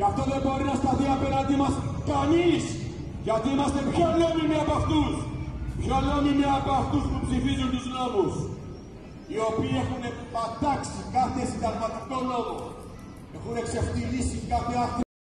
Γι' αυτό δεν μπορεί να σταθεί απέναντί μας κανείς. Γιατί είμαστε πιο νόμιμοι από αυτούς. Πιο νόμιμοι από αυτούς που ψηφίζουν τους νόμους. Οι οποίοι έχουν πατάξει κάθε συνταγματικό νόμο. Έχουν εξευτελίσει κάθε άκρη